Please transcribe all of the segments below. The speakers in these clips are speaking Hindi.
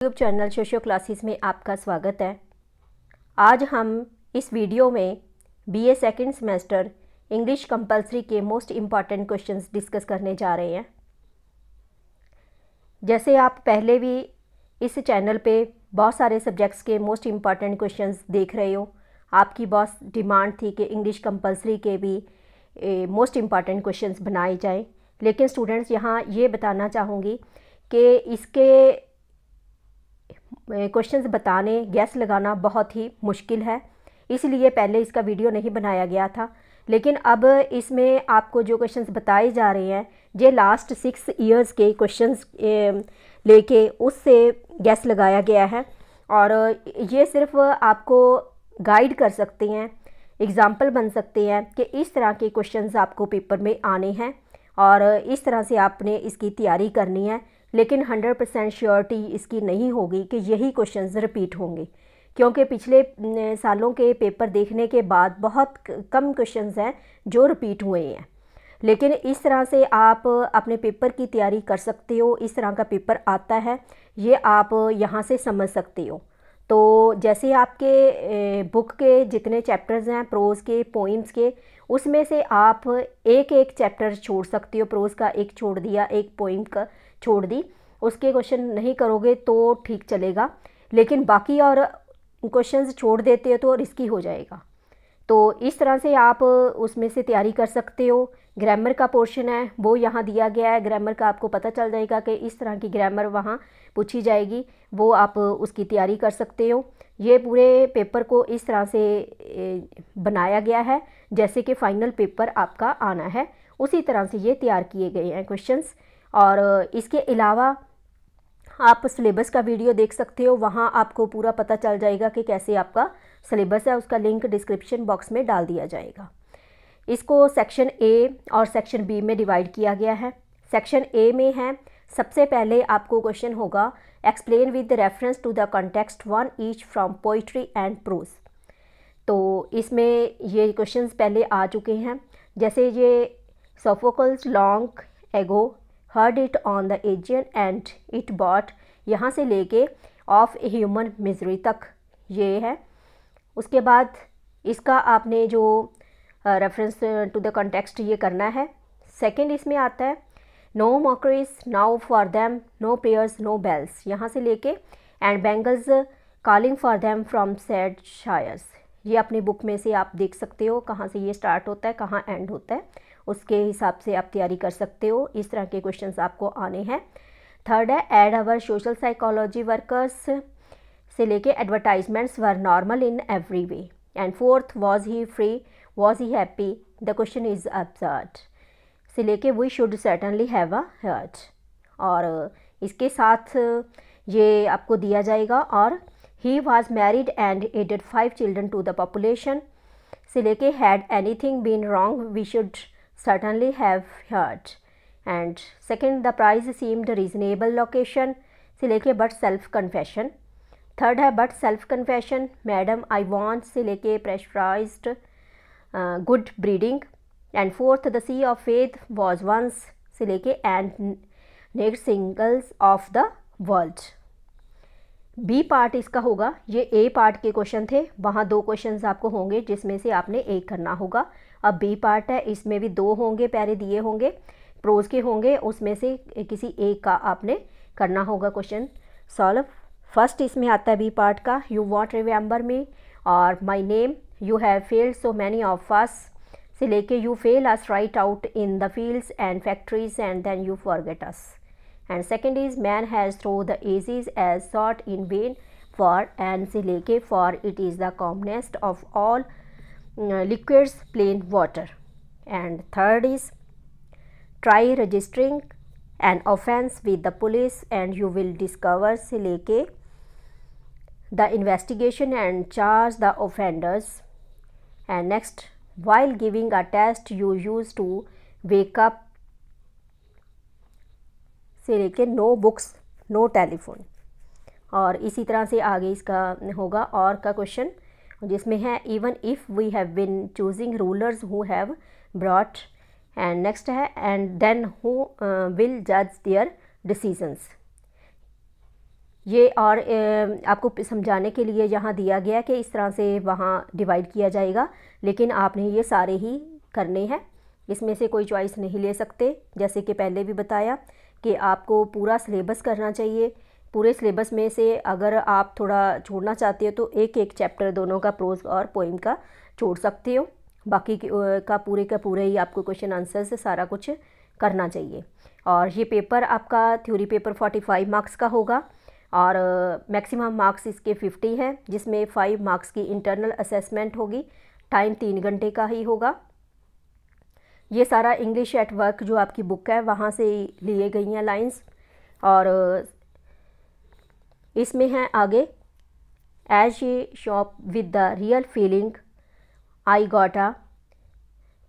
यूट्यूब चैनल सोशो क्लासेस में आपका स्वागत है। आज हम इस वीडियो में BA second semester English compulsory के मोस्ट इंपॉर्टेंट क्वेश्चंस डिस्कस करने जा रहे हैं। जैसे आप पहले भी इस चैनल पे बहुत सारे सब्जेक्ट्स के मोस्ट इंपॉर्टेंट क्वेश्चंस देख रहे हो, आपकी बहुत डिमांड थी कि इंग्लिश कंपलसरी के भी मोस्ट इंपॉर्टेंट क्वेश्चंस बनाए जाएँ। लेकिन स्टूडेंट्स यहाँ ये बताना चाहूँगी कि इसके क्वेश्चंस बताने गैस लगाना बहुत ही मुश्किल है। इसलिए पहले इसका वीडियो नहीं बनाया गया था। लेकिन अब इसमें आपको जो क्वेश्चंस बताए जा रहे हैं, ये लास्ट सिक्स इयर्स के क्वेश्चंस लेके उससे गैस लगाया गया है। और ये सिर्फ़ आपको गाइड कर सकते हैं एग्ज़ाम्पल बन सकते हैं कि इस तरह के क्वेश्चंस आपको पेपर में आने हैं। और इस तरह से आपने इसकी तैयारी करनी है। लेकिन 100 परसेंट श्योरिटी इसकी नहीं होगी कि यही क्वेश्चंस रिपीट होंगे। क्योंकि पिछले सालों के पेपर देखने के बाद बहुत कम क्वेश्चंस हैं जो रिपीट हुए हैं। लेकिन इस तरह से आप अपने पेपर की तैयारी कर सकते हो, इस तरह का पेपर आता है, ये आप यहाँ से समझ सकते हो। तो जैसे आपके बुक के जितने चैप्टर्स हैं प्रोज़ के पोइम्स के उसमें से आप एक एक चैप्टर छोड़ सकते हो। प्रोज़ का एक छोड़ दिया, एक पोइम का छोड़ दी। उसके क्वेश्चन नहीं करोगे तो ठीक चलेगा। लेकिन बाकी और क्वेश्चन छोड़ देते हो तो रिस्की हो जाएगा। तो इस तरह से आप उसमें से तैयारी कर सकते हो। ग्रामर का पोर्शन है, वो यहाँ दिया गया है। ग्रामर का आपको पता चल जाएगा कि इस तरह की ग्रामर वहाँ पूछी जाएगी। वो आप उसकी तैयारी कर सकते हो। ये पूरे पेपर को इस तरह से बनाया गया है, जैसे कि फ़ाइनल पेपर आपका आना है। उसी तरह से ये तैयार किए गए हैं क्वेश्चंस और इसके अलावा आप सिलेबस का वीडियो देख सकते हो। वहाँ आपको पूरा पता चल जाएगा कि कैसे आपका सिलेबस है। उसका लिंक डिस्क्रिप्शन बॉक्स में डाल दिया जाएगा। इसको सेक्शन ए और सेक्शन बी में डिवाइड किया गया है। सेक्शन ए में है, सबसे पहले आपको क्वेश्चन होगा explain with reference to the context one each from poetry and prose तो इसमें ये क्वेश्चंस पहले आ चुके हैं। जैसे ये Sophocles long ago heard it on the Aegean and it bought यहाँ से लेके ऑफ़ ह्यूमन मिजरी तक ये है। उसके बाद इसका आपने जो रेफरेंस टू द कॉन्टेक्स्ट ये करना है। सेकंड इसमें आता है। No mockeries now for them no prayers no bells यहाँ से लेके and bangles calling for them from sad shires ये अपनी बुक में से आप देख सकते हो कहाँ से ये स्टार्ट होता है, कहाँ एंड होता है। उसके हिसाब से आप तैयारी कर सकते हो। इस तरह के क्वेश्चन आपको आने हैं। थर्ड है and our social psychology workers से लेके advertisements were normal in every way and fourth was he free was he happy the question is absurd से लेके we should certainly have a heard और इसके साथ ये आपको दिया जाएगा और he was married and added five children to the population से लेके had anything been wrong we should certainly have heard and second the price seemed reasonable location से लेके बट सेल्फ कन्फेशन थर्ड है but self confession madam I want से लेके pressurise good breeding breeding fourth the sea of faith was once से लेके and next singles of the world. B part इसका होगा। ये ए पार्ट के क्वेश्चन थे। वहाँ दो क्वेश्चंस आपको होंगे, जिसमें से आपने एक करना होगा। अब बी पार्ट है। इसमें भी दो होंगे पैरे दिए होंगे प्रोज के होंगे। उसमें से किसी एक का आपने करना होगा क्वेश्चन सॉल्व फ़र्स्ट इसमें आता है बी पार्ट का। यू वॉन्ट रिमेंबर मी और my name you have failed so many of us say you fail us right out in the fields and factories and then you forget us. And second is man has through the ages as sought in vain for and sileke for it is the commonest of all uh, liquids plain water. And third is try registering an offense with the police and you will discover sileke the investigation and charge the offenders and next while giving a test you use to wake up. से लेके नो बुक्स नो टेलीफोन और इसी तरह से आगे इसका होगा और का क्वेश्चन जिसमें है even if we have been choosing rulers who have brought and next है एंड देन हु विल जज देयर डिसीजंस ये और आपको समझाने के लिए यहाँ दिया गया कि इस तरह से वहाँ डिवाइड किया जाएगा, लेकिन आपने ये सारे ही करने हैं। इसमें से कोई चॉइस नहीं ले सकते। जैसे कि पहले भी बताया कि आपको पूरा सिलेबस करना चाहिए। पूरे सिलेबस में से अगर आप थोड़ा छोड़ना चाहते हो तो एक एक चैप्टर दोनों का प्रोज और पोइम का छोड़ सकते हो। बाकी का पूरे का पूरे ही आपको क्वेश्चन आंसर से सारा कुछ करना चाहिए। और ये पेपर आपका, थ्योरी पेपर 45 मार्क्स का होगा। और मैक्सिमम मार्क्स इसके 50 हैं, जिसमें फाइव मार्क्स की इंटरनल असेसमेंट होगी। टाइम तीन घंटे का ही होगा। ये सारा इंग्लिश एट वर्क जो आपकी बुक है, वहाँ से लिए गई हैं लाइंस और इसमें है आगे as a shop with the real feeling I gotta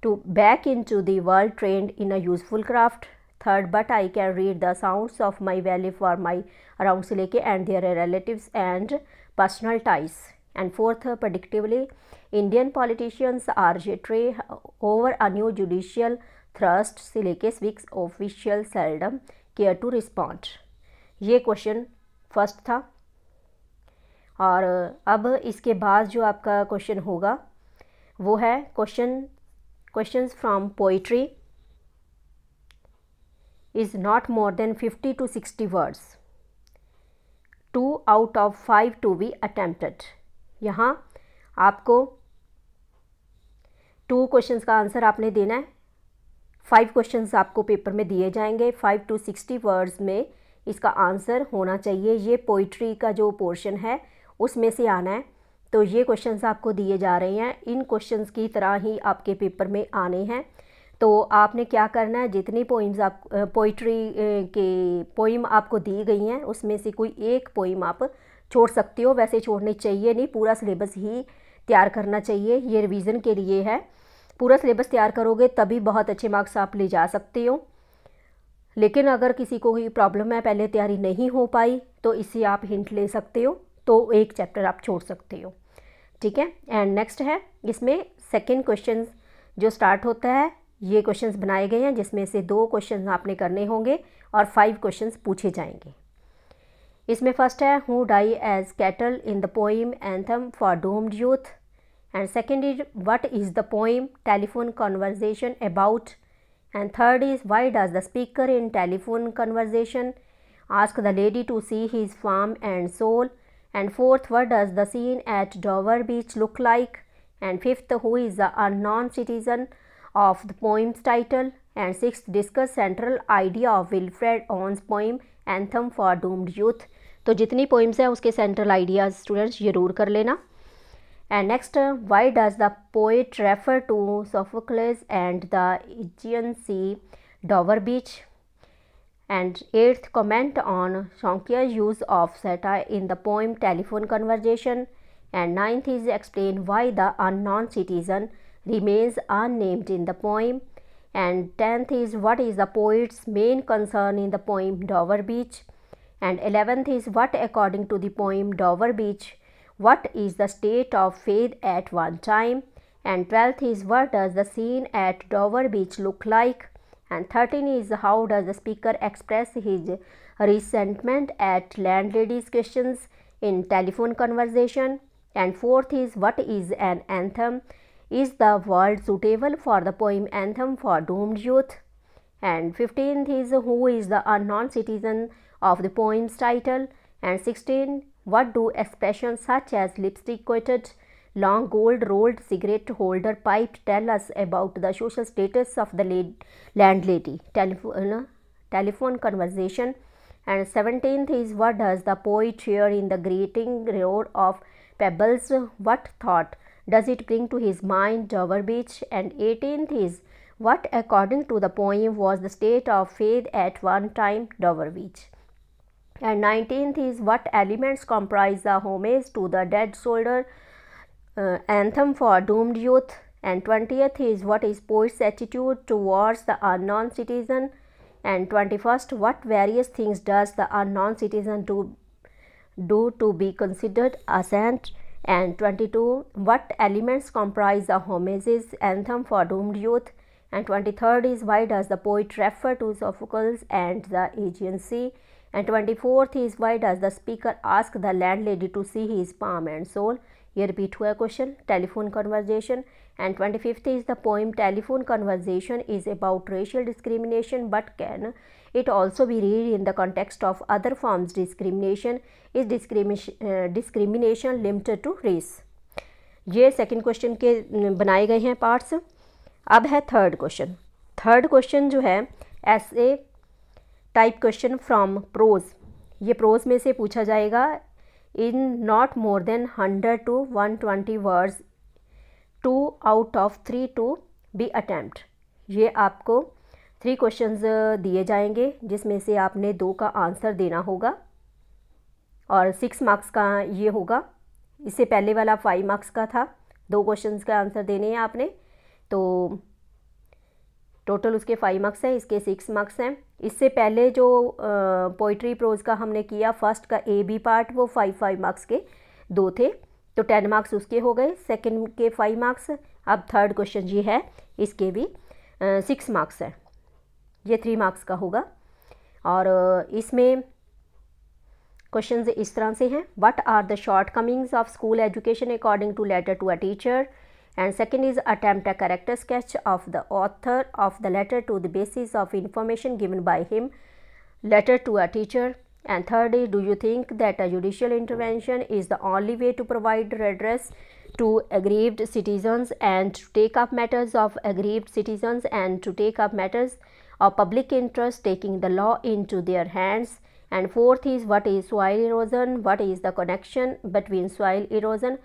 to back into the world trained in a useful craft third but I can read the sounds of my value for my around से लेके and their relative and personal ties and fourth predictively Indian politicians are jittery over a new judicial thrust से लेके civics official seldom care to respond ये क्वेश्चन फ़र्स्ट था। और, अब इसके बाद जो आपका क्वेश्चन होगा, वो है question questions from poetry is not more than fifty to sixty words two out of five to be attempted यहाँ आपको टू क्वेश्चंस का आंसर आपने देना है. फाइव क्वेश्चंस आपको पेपर में दिए जाएँगे. फाइव टू सिक्सटी वर्ड्स में इसका आंसर होना चाहिए. ये पोइट्री का जो पोर्शन है, उसमें से आना है. तो ये क्वेश्चंस आपको दिए जा रहे हैं. इन क्वेश्चंस की तरह ही आपके पेपर में आने हैं. तो आपने क्या करना है? जितनी पोइम्स आप पोइट्री के पोइम आपको दी गई हैं, उसमें से कोई एक पोइम आप छोड़ सकते हो। वैसे छोड़नी चाहिए नहीं, पूरा सिलेबस ही तैयार करना चाहिए। ये रिवीजन के लिए है। पूरा सिलेबस तैयार करोगे, तभी बहुत अच्छे मार्क्स आप ले जा सकते हो। लेकिन अगर किसी को कोई प्रॉब्लम है, पहले तैयारी नहीं हो पाई तो इससे आप हिंट ले सकते हो। तो एक चैप्टर आप छोड़ सकते हो। ठीक है? एंड नेक्स्ट है, इसमें सेकेंड क्वेश्चन जो स्टार्ट होता है ये क्वेश्चंस बनाए गए हैं, जिसमें से दो क्वेश्चंस आपने करने होंगे और फाइव क्वेश्चंस पूछे जाएँगे। इसमें फ़र्स्ट है who die as cattle in the poem anthem for doomed youth and second is what is the poem telephone conversation about and third is why does the speaker in telephone conversation ask the lady to see his form and soul and fourth what does the scene at Dover beach look like and fifth who is the unknown citizen of the poem's title and sixth discuss central idea of wilfred owen's poem, anthem for doomed youth. तो जितनी पोइम्स हैं, उसके सेंट्रल आइडियाज़ स्टूडेंट्स ज़रूर कर लेना। And next why does the poet refer to Sophocles and the Aegean sea Dover beach and eighth comment on Soyinka use of satire in the poem telephone conversation and ninth is explain why the unknown citizen remains unnamed in the poem. And tenth is what is the poet's main concern in the poem Dover Beach. And eleventh is what according to the poem Dover Beach? What is the state of faith at one time? And 12th is what does the scene at Dover Beach look like? And 13 is how does the speaker express his resentment at landlady's questions in telephone conversation? And fourth is what is an anthem is the world suitable for the poem anthem for doomed youth and 15th is who is the unknown citizen of the poem's title and 16 what do expressions such as lipstick coated, long gold rolled cigarette holder pipe tell us about the social status of the landlady? Telephone, telephone conversation. And 17th is what does the poet hear in the grating roar of pebbles? What thought does it bring to his mind Dover Beach? And 18th is what according to the poem was the state of faith at one time Dover Beach? And 19th is what elements comprise the homage to the dead soldier uh, anthem for doomed youth? And 20th is what is poet's attitude towards the unknown citizen? And 21st what various things does the unknown citizen do do to be considered a saint and 22 what elements comprise the homages anthem for doomed youth? And 23rd is why does the poet refer to sophocles and the agency and 24th is why does the speaker ask the landlady to see his palm and soul? Here repeat a question telephone conversation. And 25th is the poem telephone conversation is about racial discrimination but can it also be read in the context of other forms discrimination. Is discrimination uh, discrimination limited to race? ये सेकंड क्वेश्चन के बनाए गए हैं पार्ट्स अब है थर्ड क्वेश्चन थर्ड क्वेश्चन जो है ऐसे टाइप क्वेश्चन फ्रॉम प्रोज ये प्रोज में से पूछा जाएगा in not more than hundred to one twenty words two out of three to be attempt ये आपको थ्री क्वेश्चंस दिए जाएँगे, जिसमें से आपने दो का आंसर देना होगा और सिक्स मार्क्स का ये होगा। इससे पहले वाला फाइव मार्क्स का था। दो क्वेश्चंस का आंसर देने हैं आपने। तो टोटल उसके फाइव मार्क्स हैं, इसके सिक्स मार्क्स हैं। इससे पहले जो पोइट्री प्रोज का हमने किया फ़र्स्ट का ए बी पार्ट वो फाइव फाइव मार्क्स के दो थे। तो टेन मार्क्स उसके हो गए। सेकंड के फाइव मार्क्स अब थर्ड क्वेश्चन जी है, इसके भी सिक्स मार्क्स हैं। ये थ्री मार्क्स का होगा। और इसमें क्वेश्चन इस तरह से हैं। What are the shortcomings of school education according to letter to a teacher and second is attempt character sketch of the author of the letter to the basis of information given by him letter to a teacher and third is do you think that a judicial intervention is the only way to provide address to aggrieved citizens and to take up matters of aggrieved citizens and to take up matters of public interest taking the law into their hands and fourth is what is soil erosion what is the connection between soil erosion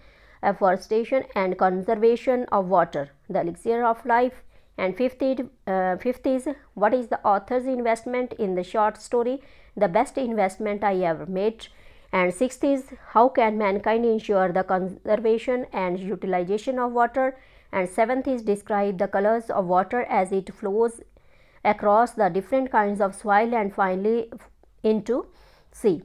afforestation and conservation of water, the elixir of life. And fifth uh, fifth is what is the author's investment in the short story, the best investment I ever made. And sixth is how can mankind ensure the conservation and utilization of water. And seventh is describe the colors of water as it flows across the different kinds of soil and finally into sea.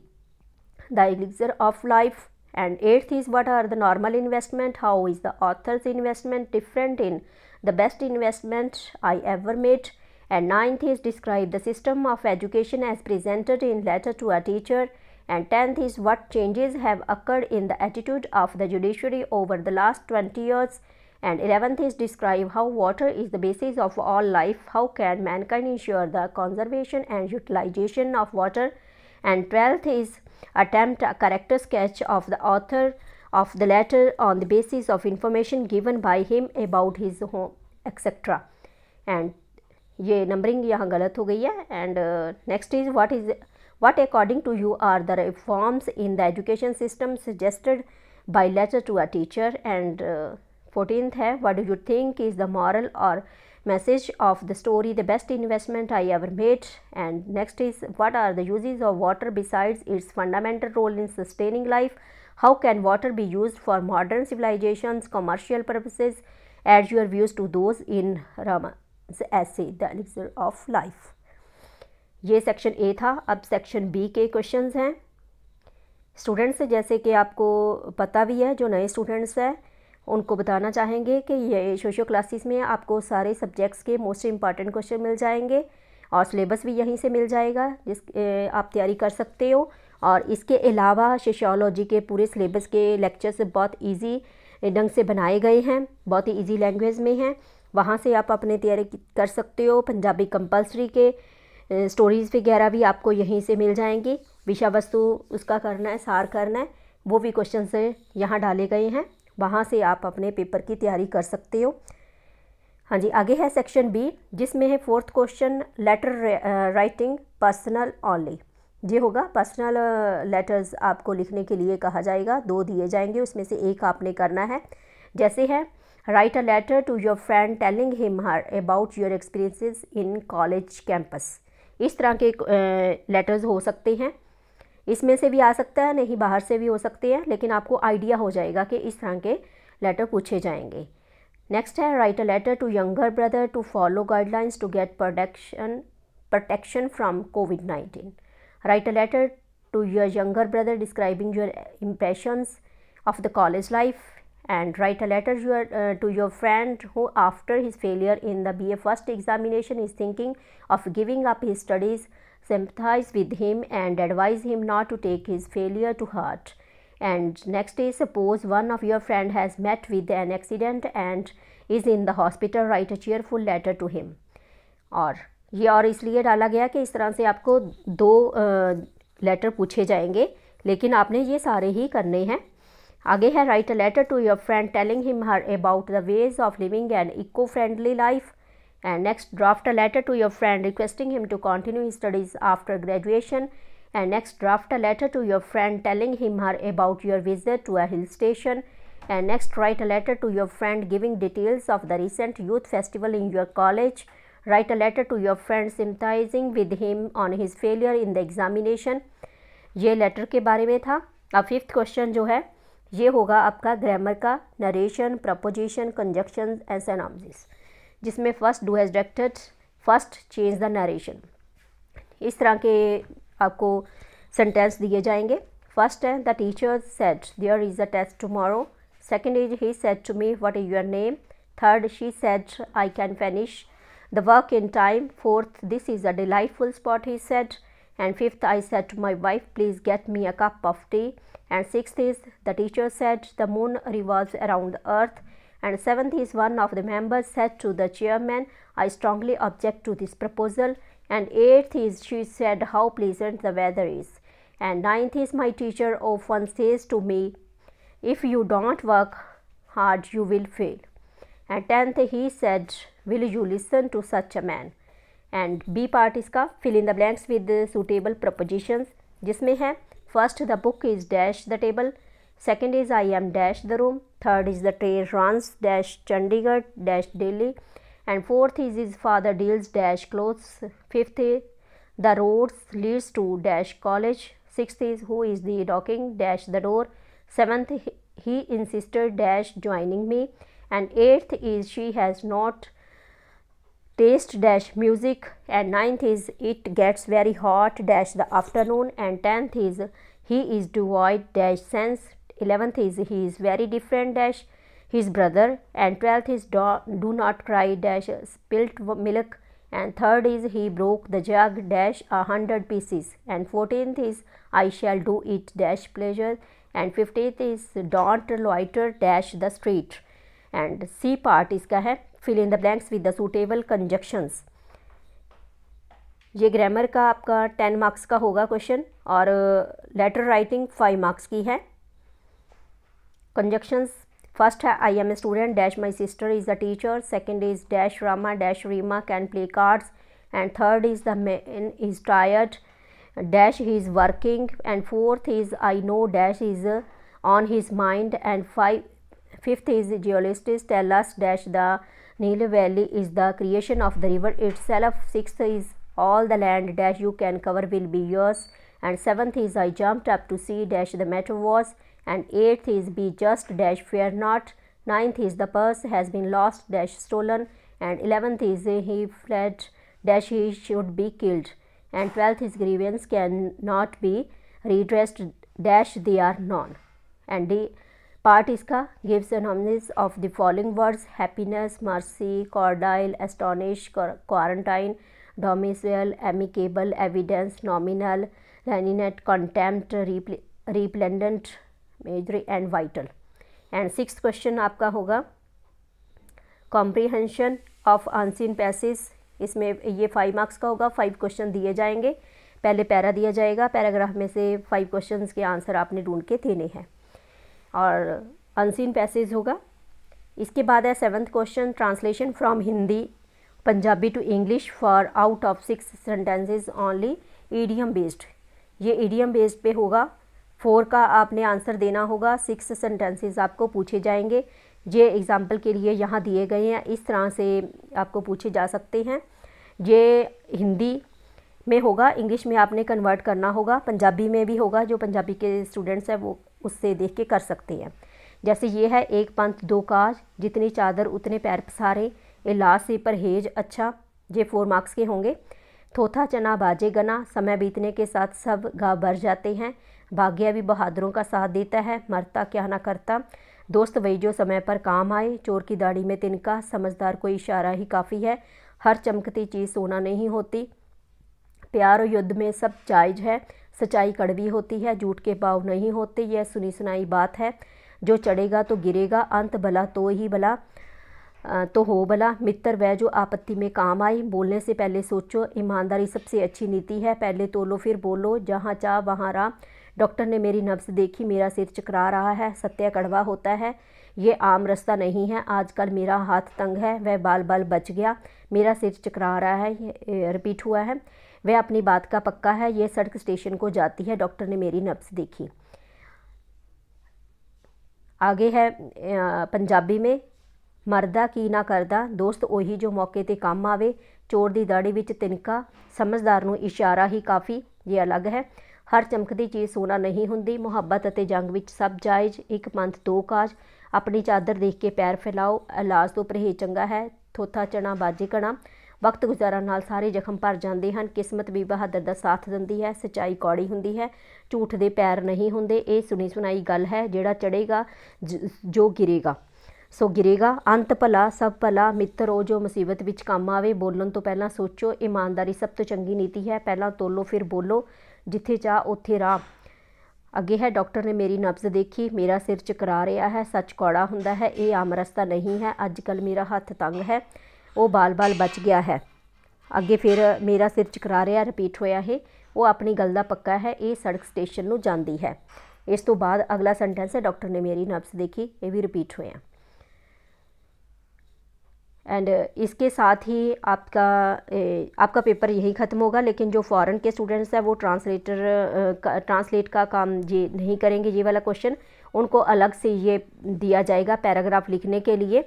The elixir of life. And eighth is what are the normal investment? How is the author's investment different in the best investment i ever made? And ninth is describe the system of education as presented in letter to a teacher. And tenth is what changes have occurred in the attitude of the judiciary over the last 20 years and 11th is describe how water is the basis of all life how can mankind ensure the conservation and utilization of water and 12th is attempt a character sketch of the author of the letter on the basis of information given by him about his home etc and ये नंबरिंग यहाँ गलत हो गई है and next is what is what according to you are the reforms in the education system suggested by letter to a teacher and fourteen है. What do you think is the moral और message of the story the best investment I ever made and next is what are the use of water besides its fundamental role in sustaining life how can water be use for modern civilisation commercial purposes add your views to those in Rama एसर ऑफ़ लाइफ ये सेक्शन ए था. अब सेक्शन बी के क्वेश्चन हैं. स्टूडेंट्स जैसे कि आपको पता भी है, जो नए स्टूडेंट्स हैं उनको बताना चाहेंगे कि ये सोशो क्लासेस में आपको सारे सब्जेक्ट्स के मोस्ट इंपॉर्टेंट क्वेश्चन मिल जाएँगे और सिलेबस भी यहीं से मिल जाएगा, जिस आप तैयारी कर सकते हो। और इसके अलावा सोशियोलॉजी के पूरे सिलेबस के लेक्चर्स बहुत इजी ढंग से बनाए गए हैं, बहुत ही इजी लैंग्वेज में हैं। वहाँ से आप अपने तैयारी कर सकते हो, पंजाबी कंपलसरी के स्टोरीज़ वगैरह भी आपको यहीं से मिल जाएँगी। विषय वस्तु उसका करना है, सार करना है, वो भी क्वेश्चन से यहाँ डाले गए हैं। वहाँ से आप अपने पेपर की तैयारी कर सकते हो। हाँ जी, आगे है सेक्शन बी जिसमें है fourth question letter writing personal only ये होगा पर्सनल लेटर्स आपको लिखने के लिए कहा जाएगा, दो दिए जाएँगे, उसमें से एक आपने करना है। जैसे है write a letter to your friend telling him her about your experiences in college campus इस तरह के लेटर्स हो सकते हैं। इसमें से भी आ सकता है नहीं बाहर से भी हो सकते हैं लेकिन आपको आइडिया हो जाएगा कि इस तरह के लेटर पूछे जाएँगे। नेक्स्ट है write a letter to younger brother to follow guidelines to get protection protection from COVID nineteen write a letter to your younger brother describing your impressions of the college life and write a letter your, uh, to your friend who after his failure in the BA first examination is thinking of giving up his studies sympathize with him and advise him not to take his failure to heart. And next is suppose one of your friend has met with an accident and is in the hospital, write a cheerful letter to him. और ये और इसलिए डाला गया कि इस तरह से आपको दो लेटर पूछे जाएँगे लेकिन आपने ये सारे ही करने हैं आगे है write a letter to your friend telling him her about the ways of living an eco friendly life and next draft a letter to your friend requesting him to continue his studies after graduation and next draft a letter to your friend telling him her about your visit to a hill station and next write a letter to your friend giving details of the recent youth festival in your college write a letter to your friend sympathizing with him on his failure in the examination ये लेटर के बारे में था अब फिफ्थ क्वेश्चन जो है ये होगा आपका ग्रामर का narration preposition conjunction and synonyms जिसमें first do as directed first change the narration इस तरह के आपको सेंटेंस दिए जाएँगे। फ़र्स्ट है the teacher said there is a test tomorrow second is he said to me what is your name third she said I can finish the work in time fourth this is a delightful spot he said and fifth I said to my wife please get me a cup of tea and six is the teacher said the moon revolve around earth and seventh is one of the members said to the chairman, I strongly object to this proposal and eighth is she said how pleasant the weather is and ninth is my teacher often says to me, if you don't work hard you will fail and tenth he said, will you listen to such a man and B part इसका fill in the blanks with the suitable propositions जिसमें है first the book is dash the table second is I am dash the room. Third is the train runs dash Chandigarh dash Delhi. And fourth is his father deals dash clothes. Fifth is the roads leads to dash college. Sixth is who is the docking dash the door. Seventh he insisted dash joining me. And eighth is she has not taste dash music. And ninth is it gets very hot dash the afternoon. And tenth is he is devoid dash sense 11th is he is very different dash his brother and 12th is do, do not cry dash spilt milk and third is he broke the jug dash a hundred pieces and 14th is I shall do it dash pleasure and 15th is don't loiter dash the street and C part इसका है fill in the blanks with the suitable conjunctions ये ग्रामर का आपका टेन मार्क्स का होगा क्वेश्चन और लेटर राइटिंग फाइव मार्क्स की है conjunctions. First i am a student dash my sister is a teacher. Second is dash rama dash rima can play cards. And third is the man is tired. Dash he is working. And fourth is i know dash is uh, on his mind. And five fifth is geologists tell us dash the Nile Valley is the creation of the river itself. Sixth is all the land dash you can cover will be yours. And seventh is I jumped up to see dash the matter was and eighth is be just dash fear not. Ninth is the purse has been lost dash stolen. And eleventh is he fled dash he should be killed. And twelfth his grievance cannot be redressed dash they are none. And the part iska gives synonyms of the following words happiness mercy cordial astonish quarantine domicile amicable evidence nominal lenient contempt resplendent मेजरी and vital. And six question आपका होगा, कॉम्प्रीहेंशन ऑफ़ अनसीन पैसेज इसमें ये फाइव मार्क्स का होगा फाइव क्वेश्चन दिए जाएँगे। पहले पैरा दिया जाएगा, पैराग्राफ में से फाइव क्वेश्चन के आंसर आपने ढूंढ के देने हैं। और अनसीन पैसेज होगा। इसके बाद है seventh question translation from Hindi Punjabi to English four out of six sentences only idiom based ये ईडियम बेस्ड पे होगा फोर का आपने आंसर देना होगा, सिक्स सेंटेंसेस आपको पूछे जाएँगे। ये एग्ज़ाम्पल के लिए यहाँ दिए गए हैं, इस तरह से आपको पूछे जा सकते हैं। ये हिंदी में होगा, इंग्लिश में आपने कन्वर्ट करना होगा, पंजाबी में भी होगा, जो पंजाबी के स्टूडेंट्स हैं वो उससे देख के कर सकते हैं। जैसे ये है, एक पंथ दो काज, जितनी चादर उतने पैर पसारे लाश से परहेज अच्छा ये फोर मार्क्स के होंगे। थोथा चना बाजे गना, समय बीतने के साथ सब गा भर जाते हैं। भाग्य भी बहादुरों का साथ देता है, मरता क्या ना करता। दोस्त वही जो समय पर काम आए, चोर की दाढ़ी में तिनका, समझदार को इशारा ही काफ़ी है। हर चमकती चीज़ सोना नहीं होती। प्यार और युद्ध में सब जायज़ है, सच्चाई कड़वी होती है, झूठ के भाव नहीं होते, यह सुनी सुनाई बात है। जो चढ़ेगा तो गिरेगा, अंत भला तो ही भला तो हो भला। मित्र वह जो आपत्ति में काम आई, बोलने से पहले सोचो, ईमानदारी सबसे अच्छी नीति है। पहले तोलो, फिर बोलो, जहाँ चाह वहाँ रहा। डॉक्टर ने मेरी नब्स देखी मेरा सिर चकरा रहा है सत्य कड़वा होता है ये आम रास्ता नहीं है आजकल मेरा हाथ तंग है वह बाल बाल बच गया मेरा सिर चकरा रहा है ये रिपीट हुआ है वह अपनी बात का पक्का है ये सड़क स्टेशन को जाती है डॉक्टर ने मेरी नब्स देखी आगे है पंजाबी में ਮਰਦਾ ਕੀ ਨਾ ਕਰਦਾ ਦੋਸਤ ਉਹੀ ਜੋ ਮੌਕੇ ਤੇ ਕੰਮ ਆਵੇ ਚੋਰ ਦੀ ਦਾੜੀ ਵਿੱਚ ਤਿਨਕਾ ਸਮਝਦਾਰ ਨੂੰ ਇਸ਼ਾਰਾ ਹੀ ਕਾਫੀ ਇਹ ਅਲੱਗ ਹੈ ਹਰ ਚਮਕਦੀ ਚੀਜ਼ ਸੋਨਾ ਨਹੀਂ ਹੁੰਦੀ। ਮੁਹੱਬਤ ਅਤੇ ਜੰਗ ਵਿੱਚ ਸਭ ਜਾਇਜ਼। ਇੱਕ ਪੰਥ ਦੋ ਕਾਜ। ਆਪਣੀ ਚਾਦਰ ਦੇਖ ਕੇ ਪੈਰ ਫੈਲਾਓ। ਇਲਾਜ ਤੋਂ ਪਰਹੇਜ਼ ਚੰਗਾ ਹੈ। ਥੋਥਾ, ਚਣਾ, ਬਾਜੇ, ਕਣਾ। ਵਕਤ ਗੁਜ਼ਾਰਨ ਨਾਲ ਸਾਰੇ ਜ਼ਖਮ ਭਰ ਜਾਂਦੇ ਹਨ। ਕਿਸਮਤ ਵੀ ਬਹਾਦਰ ਦਾ ਸਾਥ ਦਿੰਦੀ ਹੈ। ਸਚਾਈ ਕੌੜੀ ਹੁੰਦੀ ਹੈ। ਝੂਠ ਦੇ ਪੈਰ ਨਹੀਂ ਹੁੰਦੇ। ਇਹ ਸੁਣੀ ਸੁਣਾਈ ਗੱਲ ਹੈ। ਜਿਹੜਾ ਚੜੇਗਾ ਜੋ ਗਿਰੇਗਾ। ਸੋ ਗਿਰੇਗਾ। ਅੰਤ ਭਲਾ, ਸਭ ਭਲਾ, ਮਿੱਤਰੋ ਜੋ ਮੁਸੀਬਤ ਵਿੱਚ ਕੰਮ ਆਵੇ, ਬੋਲਣ ਤੋਂ ਪਹਿਲਾਂ ਸੋਚੋ, ਇਮਾਨਦਾਰੀ ਸਭ ਤੋਂ ਚੰਗੀ ਨੀਤੀ ਹੈ। ਪਹਿਲਾਂ ਤੋਲੋ, ਫਿਰ ਬੋਲੋ, ਜਿੱਥੇ ਚਾਹ ਉੱਥੇ ਰਾਹ। ਅੱਗੇ ਹੈ, ਡਾਕਟਰ ਨੇ ਮੇਰੀ ਨਬਜ਼ ਦੇਖੀ। ਮੇਰਾ ਸਿਰ ਚਕਰਾ ਰਿਹਾ ਹੈ, ਸੱਚ ਕੌੜਾ ਹੁੰਦਾ ਹੈ, ਇਹ ਆਮ ਰਸਤਾ ਨਹੀਂ ਹੈ। ਅੱਜ ਕੱਲ ਮੇਰਾ ਹੱਥ ਤੰਗ ਹੈ, ਉਹ ਬਾਲ-ਬਾਲ ਬਚ ਗਿਆ ਹੈ। ਅੱਗੇ ਫਿਰ ਮੇਰਾ ਸਿਰ ਚਕਰਾ ਰਿਹਾ ਰਿਪੀਟ ਹੋਇਆ ਹੈ ਉਹ ਆਪਣੀ ਗੱਲ ਦਾ ਪੱਕਾ ਹੈ, ਇਹ ਸੜਕ ਸਟੇਸ਼ਨ ਨੂੰ ਜਾਂਦੀ ਹੈ। ਇਸ ਤੋਂ ਬਾਅਦ ਅਗਲਾ ਸੈਂਟੈਂਸ ਹੈ, ਡਾਕਟਰ ਨੇ ਮੇਰੀ ਨਬਜ਼ ਦੇਖੀ, ਇਹ ਵੀ ਰਿਪੀਟ ਹੋਇਆ। एंड इसके साथ ही आपका आपका पेपर यही ख़त्म होगा, लेकिन जो फॉरेन के स्टूडेंट्स हैं, वो ट्रांसलेटर ट्रांसलेट का काम ये नहीं करेंगे, ये वाला क्वेश्चन उनको अलग से ये दिया जाएगा पैराग्राफ लिखने के लिए,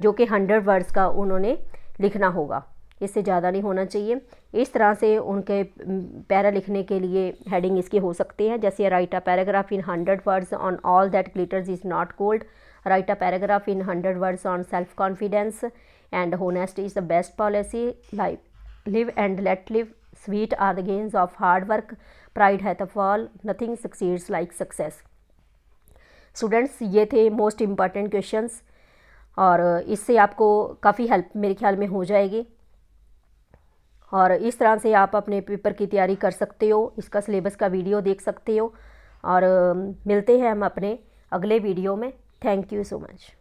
जो कि हंड्रेड वर्ड्स का उन्होंने लिखना होगा। इससे ज़्यादा नहीं होना चाहिए। इस तरह से उनके पैरा लिखने के लिए हेडिंग इसकी हो सकते हैं। जैसे write a paragraph in hundred words on all that glitters is not gold write a paragraph in hundred words on self confidence and honesty is the best policy. Life live and let live. Sweet are the gains of hard work. Pride hath a fall. Nothing succeeds like success. Students ये थे मोस्ट इंपॉर्टेंट क्वेश्चंस और इससे आपको काफ़ी हेल्प मेरे ख्याल में हो जाएगी. और, इस तरह से आप अपने पेपर की तैयारी कर सकते हो. इसका सिलेबस का वीडियो देख सकते हो. और मिलते हैं हम अपने अगले वीडियो में. Thank you so much